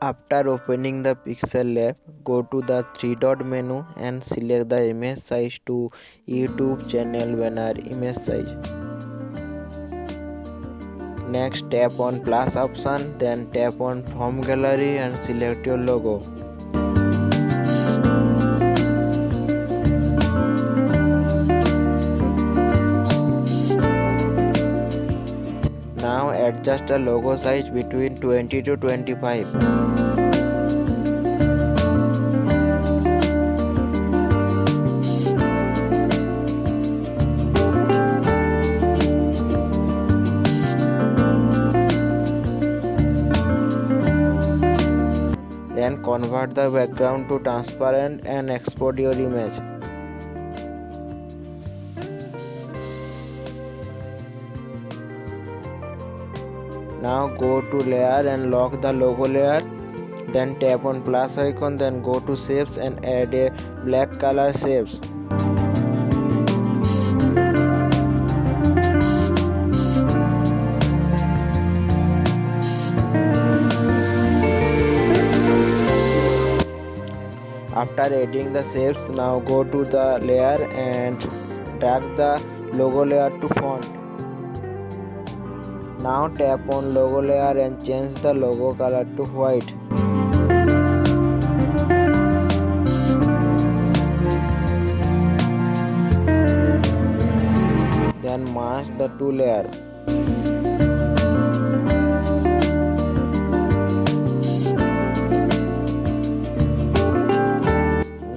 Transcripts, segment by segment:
After opening the Pixel Lab, go to the three dot menu and select the image size to YouTube channel banner image size. Next tap on plus option then tap on from gallery and select your logo. Adjust the logo size between 20 to 25. Then convert the background to transparent and export your image. Now go to layer and lock the logo layer. Then tap on plus icon then go to shapes and add a black color shapes. After adding the shapes now go to the layer and drag the logo layer to font. Now tap on logo layer and change the logo color to white. Then mask the two layer.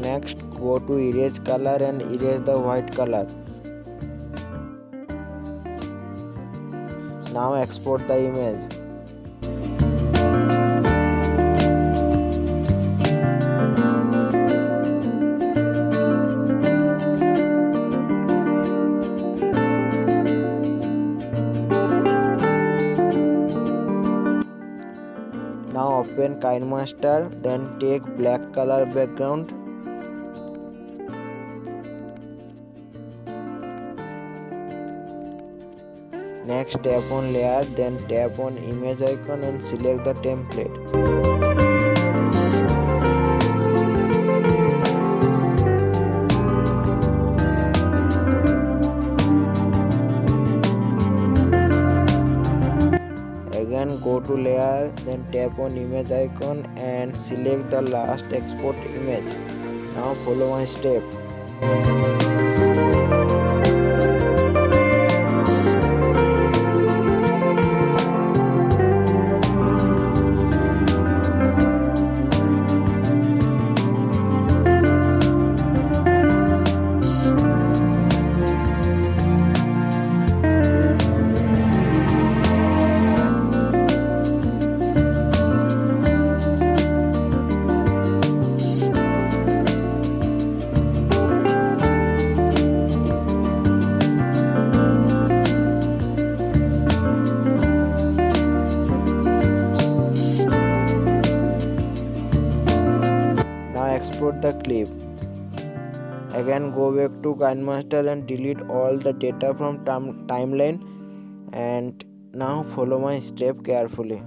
Next go to erase color and erase the white color. Now export the image. Now open KineMaster then take black color background Next tap on layer then tap on image icon and select the template. Again go to layer then tap on image icon and select the last export image. Now follow my step. Export the clip. Again go back to KineMaster and delete all the data from time timeline and now follow my step carefully.